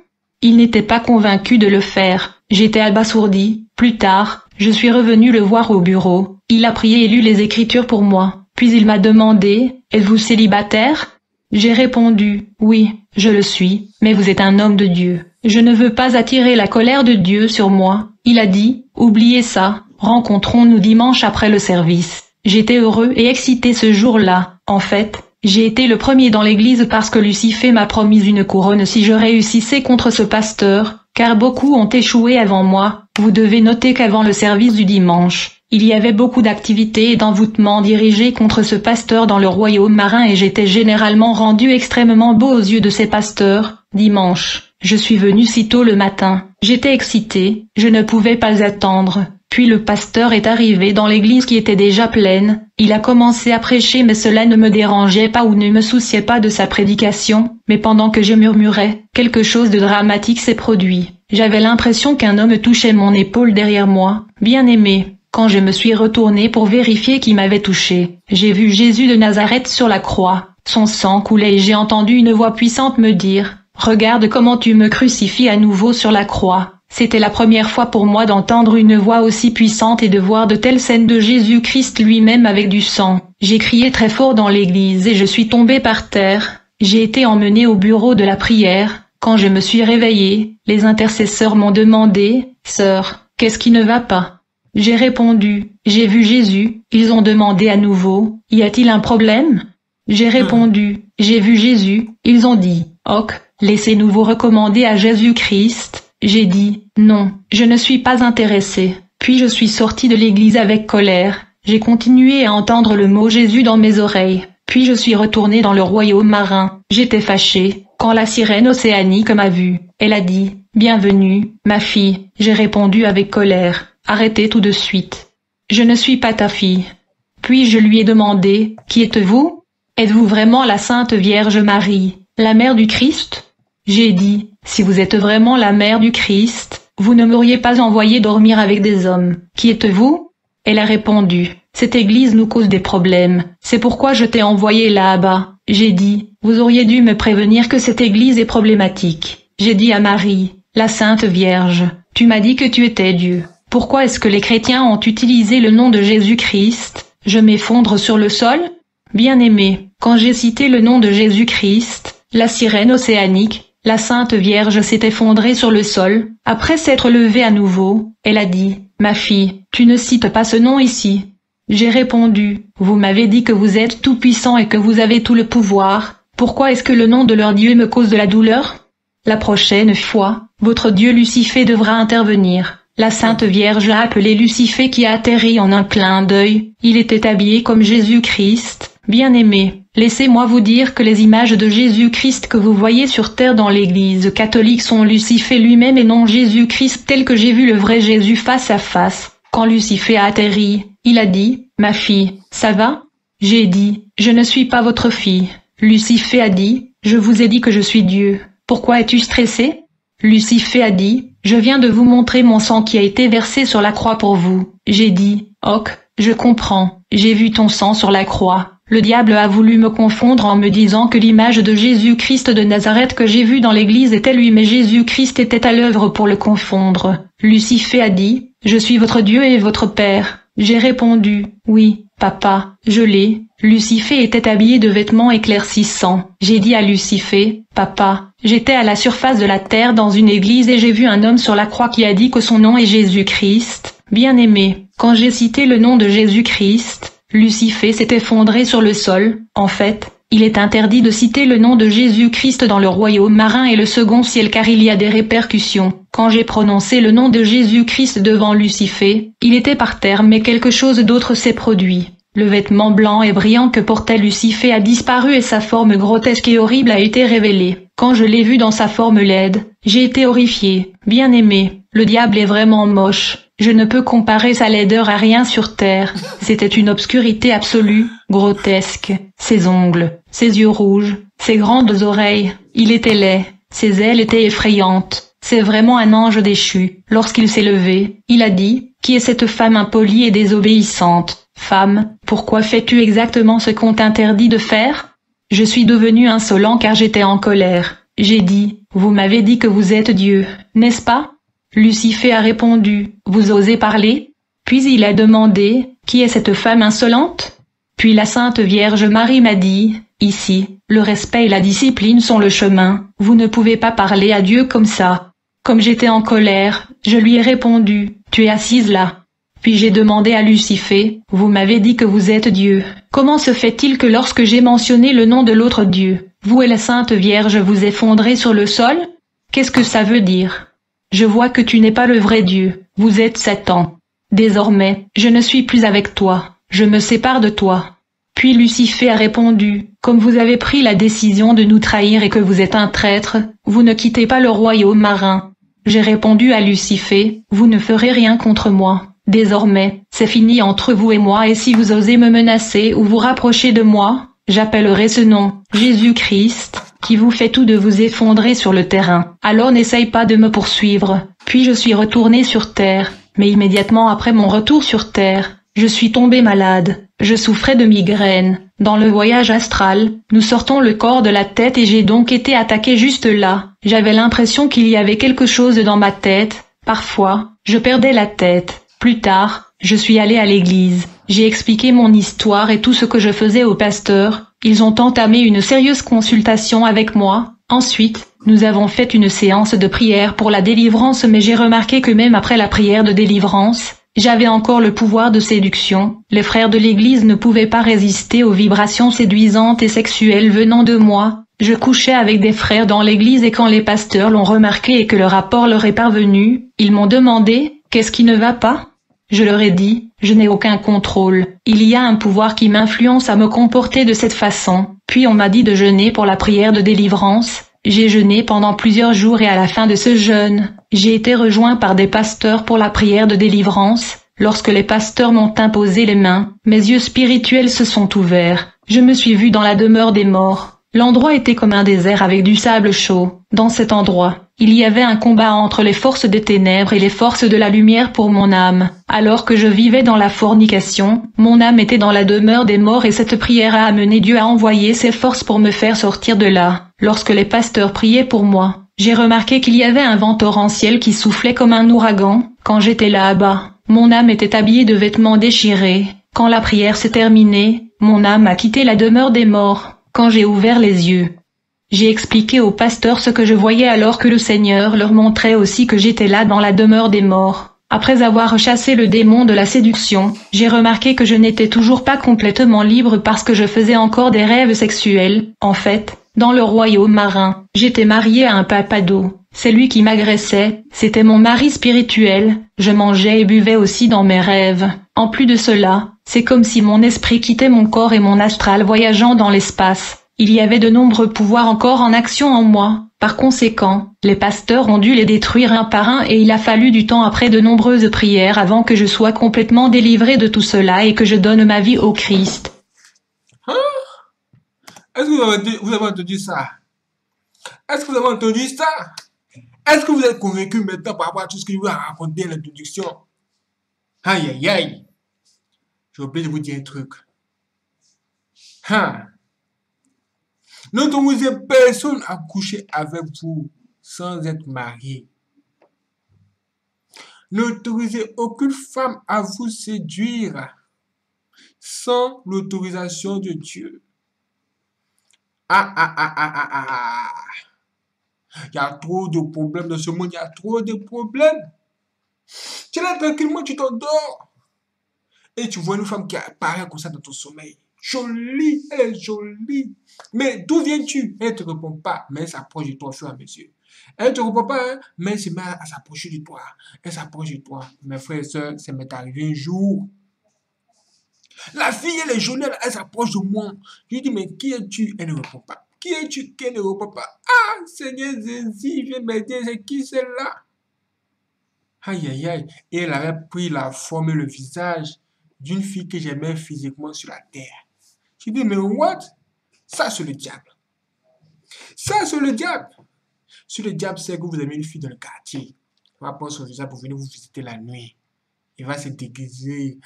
Il n'était pas convaincu de le faire. J'étais abasourdi. Plus tard, je suis revenu le voir au bureau. Il a prié et lu les Écritures pour moi. Puis il m'a demandé, êtes-vous célibataire? J'ai répondu, oui, je le suis, mais vous êtes un homme de Dieu. Je ne veux pas attirer la colère de Dieu sur moi. Il a dit, oubliez ça, rencontrons-nous dimanche après le service. J'étais heureux et excité ce jour-là. En fait, j'ai été le premier dans l'église parce que Lucifer m'a promis une couronne si je réussissais contre ce pasteur, car beaucoup ont échoué avant moi. Vous devez noter qu'avant le service du dimanche, il y avait beaucoup d'activités et d'envoûtements dirigés contre ce pasteur dans le royaume marin et j'étais généralement rendu extrêmement beau aux yeux de ces pasteurs. Dimanche, je suis venu si tôt le matin. J'étais excité, je ne pouvais pas attendre. Puis le pasteur est arrivé dans l'église qui était déjà pleine. Il a commencé à prêcher mais cela ne me dérangeait pas ou ne me souciait pas de sa prédication. Mais pendant que je murmurais, quelque chose de dramatique s'est produit. J'avais l'impression qu'un homme touchait mon épaule derrière moi. Bien aimé, quand je me suis retourné pour vérifier qui m'avait touché, j'ai vu Jésus de Nazareth sur la croix. Son sang coulait et j'ai entendu une voix puissante me dire, Regarde comment tu me crucifies à nouveau sur la croix. C'était la première fois pour moi d'entendre une voix aussi puissante et de voir de telles scènes de Jésus-Christ lui-même avec du sang. J'ai crié très fort dans l'église et je suis tombé par terre. J'ai été emmené au bureau de la prière. Quand je me suis réveillé, les intercesseurs m'ont demandé, Sœur, qu'est-ce qui ne va pas? J'ai répondu, j'ai vu Jésus. Ils ont demandé à nouveau, y a-t-il un problème? J'ai répondu, j'ai vu Jésus. Ils ont dit, ok, laissez-nous vous recommander à Jésus-Christ. J'ai dit, non, je ne suis pas intéressé. Puis je suis sorti de l'église avec colère. J'ai continué à entendre le mot Jésus dans mes oreilles. Puis je suis retourné dans le royaume marin. J'étais fâché. Quand la sirène océanique m'a vu, elle a dit, Bienvenue, ma fille. J'ai répondu avec colère. Arrêtez tout de suite. Je ne suis pas ta fille. Puis je lui ai demandé, Qui êtes-vous? Êtes-vous vraiment la Sainte Vierge Marie, la mère du Christ? J'ai dit, Si vous êtes vraiment la mère du Christ, vous ne m'auriez pas envoyé dormir avec des hommes. Qui êtes-vous? Elle a répondu, Cette église nous cause des problèmes, c'est pourquoi je t'ai envoyé là-bas. J'ai dit, Vous auriez dû me prévenir que cette église est problématique. J'ai dit à Marie, la Sainte Vierge, Tu m'as dit que tu étais Dieu. Pourquoi est-ce que les chrétiens ont utilisé le nom de Jésus-Christ? Je m'effondre sur le sol? Bien aimé, quand j'ai cité le nom de Jésus-Christ, la sirène océanique, la Sainte Vierge s'est effondrée sur le sol. Après s'être levée à nouveau, elle a dit, Ma fille, tu ne cites pas ce nom ici. J'ai répondu, vous m'avez dit que vous êtes tout puissant et que vous avez tout le pouvoir, pourquoi est-ce que le nom de leur Dieu me cause de la douleur? La prochaine fois, votre Dieu Lucifer devra intervenir. La Sainte Vierge a appelé Lucifer qui a atterri en un clin d'œil, il était habillé comme Jésus-Christ, Bien-aimé, laissez-moi vous dire que les images de Jésus-Christ que vous voyez sur terre dans l'église catholique sont Lucifer lui-même et non Jésus-Christ tel que j'ai vu le vrai Jésus face à face. Quand Lucifer a atterri, il a dit, ma fille, ça va? J'ai dit, je ne suis pas votre fille. Lucifer a dit, je vous ai dit que je suis Dieu. Pourquoi es-tu stressé? Lucifer a dit, je viens de vous montrer mon sang qui a été versé sur la croix pour vous. J'ai dit, ok, je comprends, j'ai vu ton sang sur la croix. Le diable a voulu me confondre en me disant que l'image de Jésus-Christ de Nazareth que j'ai vue dans l'église était lui mais Jésus-Christ était à l'œuvre pour le confondre. Lucifer a dit, Je suis votre Dieu et votre Père. J'ai répondu, Oui, papa, je l'ai. Lucifer était habillé de vêtements éclaircissants. J'ai dit à Lucifer, Papa, j'étais à la surface de la terre dans une église et j'ai vu un homme sur la croix qui a dit que son nom est Jésus-Christ. Bien aimé, quand j'ai cité le nom de Jésus-Christ, Lucifer s'est effondré sur le sol. En fait, il est interdit de citer le nom de Jésus-Christ dans le royaume marin et le second ciel car il y a des répercussions. Quand j'ai prononcé le nom de Jésus-Christ devant Lucifer, il était par terre mais quelque chose d'autre s'est produit. Le vêtement blanc et brillant que portait Lucifer a disparu et sa forme grotesque et horrible a été révélée. Quand je l'ai vu dans sa forme laide, j'ai été horrifié. Bien aimé, le diable est vraiment moche. Je ne peux comparer sa laideur à rien sur terre. C'était une obscurité absolue, grotesque. Ses ongles, ses yeux rouges, ses grandes oreilles, il était laid. Ses ailes étaient effrayantes. C'est vraiment un ange déchu. Lorsqu'il s'est levé, il a dit, Qui est cette femme impolie et désobéissante? Femme, pourquoi fais-tu exactement ce qu'on t'interdit de faire? Je suis devenu insolent car j'étais en colère. J'ai dit, Vous m'avez dit que vous êtes Dieu, n'est-ce pas? Lucifer a répondu, Vous osez parler? Puis il a demandé, Qui est cette femme insolente? Puis la Sainte Vierge Marie m'a dit, Ici, le respect et la discipline sont le chemin, vous ne pouvez pas parler à Dieu comme ça. Comme j'étais en colère, je lui ai répondu, Tu es assise là. Puis j'ai demandé à Lucifer, Vous m'avez dit que vous êtes Dieu. Comment se fait-il que lorsque j'ai mentionné le nom de l'autre Dieu, vous et la Sainte Vierge vous effondrez sur le sol? Qu'est-ce que ça veut dire? Je vois que tu n'es pas le vrai Dieu, vous êtes Satan. Désormais, je ne suis plus avec toi, je me sépare de toi. Puis Lucifer a répondu, Comme vous avez pris la décision de nous trahir et que vous êtes un traître, vous ne quittez pas le royaume marin. J'ai répondu à Lucifer, Vous ne ferez rien contre moi. Désormais, c'est fini entre vous et moi et si vous osez me menacer ou vous rapprocher de moi, j'appellerai ce nom, Jésus-Christ, qui vous fait tout de vous effondrer sur le terrain. Alors n'essaye pas de me poursuivre. Puis je suis retourné sur terre. Mais immédiatement après mon retour sur terre, je suis tombé malade. Je souffrais de migraine. Dans le voyage astral, nous sortons le corps de la tête et j'ai donc été attaqué juste là. J'avais l'impression qu'il y avait quelque chose dans ma tête. Parfois, je perdais la tête. Plus tard, je suis allé à l'église. J'ai expliqué mon histoire et tout ce que je faisais au pasteur. Ils ont entamé une sérieuse consultation avec moi. Ensuite, nous avons fait une séance de prière pour la délivrance mais j'ai remarqué que même après la prière de délivrance, j'avais encore le pouvoir de séduction. Les frères de l'Église ne pouvaient pas résister aux vibrations séduisantes et sexuelles venant de moi. Je couchais avec des frères dans l'Église et quand les pasteurs l'ont remarqué et que le rapport leur est parvenu, ils m'ont demandé Qu'est-ce qui ne va pas? Je leur ai dit, je n'ai aucun contrôle. Il y a un pouvoir qui m'influence à me comporter de cette façon. Puis on m'a dit de jeûner pour la prière de délivrance. J'ai jeûné pendant plusieurs jours et à la fin de ce jeûne, j'ai été rejoint par des pasteurs pour la prière de délivrance. Lorsque les pasteurs m'ont imposé les mains, mes yeux spirituels se sont ouverts. Je me suis vu dans la demeure des morts. L'endroit était comme un désert avec du sable chaud. Dans cet endroit, il y avait un combat entre les forces des ténèbres et les forces de la lumière pour mon âme. Alors que je vivais dans la fornication, mon âme était dans la demeure des morts et cette prière a amené Dieu à envoyer ses forces pour me faire sortir de là. Lorsque les pasteurs priaient pour moi, j'ai remarqué qu'il y avait un vent torrentiel qui soufflait comme un ouragan. Quand j'étais là-bas, mon âme était habillée de vêtements déchirés. Quand la prière s'est terminée, mon âme a quitté la demeure des morts. Quand j'ai ouvert les yeux, j'ai expliqué aux pasteurs ce que je voyais alors que le Seigneur leur montrait aussi que j'étais là dans la demeure des morts. Après avoir chassé le démon de la séduction, j'ai remarqué que je n'étais toujours pas complètement libre parce que je faisais encore des rêves sexuels. En fait, dans le royaume marin, j'étais mariée à un papado. C'est lui qui m'agressait, c'était mon mari spirituel, je mangeais et buvais aussi dans mes rêves. En plus de cela, c'est comme si mon esprit quittait mon corps et mon astral voyageant dans l'espace. Il y avait de nombreux pouvoirs encore en action en moi. Par conséquent, les pasteurs ont dû les détruire un par un et il a fallu du temps après de nombreuses prières avant que je sois complètement délivré de tout cela et que je donne ma vie au Christ. Hein? Est-ce que vous avez, entendu ça? Est-ce que vous avez entendu ça? Est-ce que vous êtes convaincu maintenant par rapport à tout ce que je vous ai raconté l'introduction? Aïe, aïe, aïe. J'ai oublié de vous dire un truc. Hein? N'autorisez personne à coucher avec vous sans être marié. N'autorisez aucune femme à vous séduire sans l'autorisation de Dieu. Ah, ah, ah, ah, ah, ah, ah. Il y a trop de problèmes dans ce monde, il y a trop de problèmes. Tu es tranquillement, tu t'endors. Et tu vois une femme qui apparaît comme ça dans ton sommeil. Jolie, elle est jolie. Mais d'où viens-tu? Elle ne te répond pas, mais elle s'approche de toi au fur à mesure. Elle ne te répond pas, hein, mais elle se met à s'approcher de toi. Elle s'approche de toi. Mes frères et sœurs, ça m'est arrivé un jour. La fille, elle est jolie, elle, s'approche de moi. Je lui dis, mais qui es-tu? Elle ne répond pas. Qui es-tu? Qui ne répond pas Ah, Seigneur Jésus, viens m'aider, c'est qui celle-là? Aïe, aïe, aïe. Et elle avait pris la forme et le visage d'une fille que j'aimais physiquement sur la terre. Je dis, mais what? Ça, c'est le diable. Ça, c'est le diable. Si le diable sait que vous avez une fille dans le quartier, il va prendre son visage pour venir vous visiter la nuit. Il va se déguiser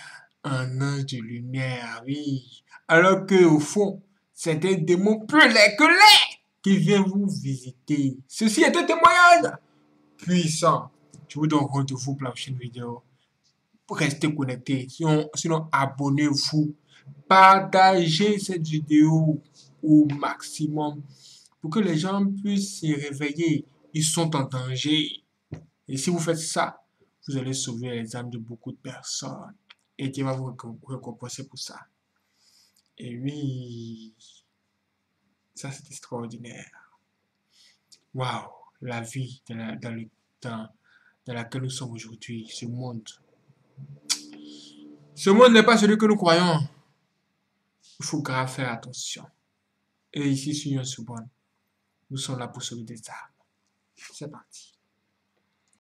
en ange de lumière, oui. Alors que au fond, c'est un démon plus laid que laid qui vient vous visiter. Ceci est un témoignage puissant. Je vous donne rendez-vous pour la prochaine vidéo. Restez connectés. Sinon, sinon abonnez-vous. Partagez cette vidéo au maximum pour que les gens puissent se réveiller. Ils sont en danger. Et si vous faites ça, vous allez sauver les âmes de beaucoup de personnes. Et Dieu va vous récompenser pour ça. Et oui, ça c'est extraordinaire. Waouh, la vie dans, le temps dans laquelle nous sommes aujourd'hui, ce monde. Ce monde n'est pas celui que nous croyons. Il faut grave faire attention. Et ici, sur Yosuban, nous sommes là pour sauver des âmes. C'est parti.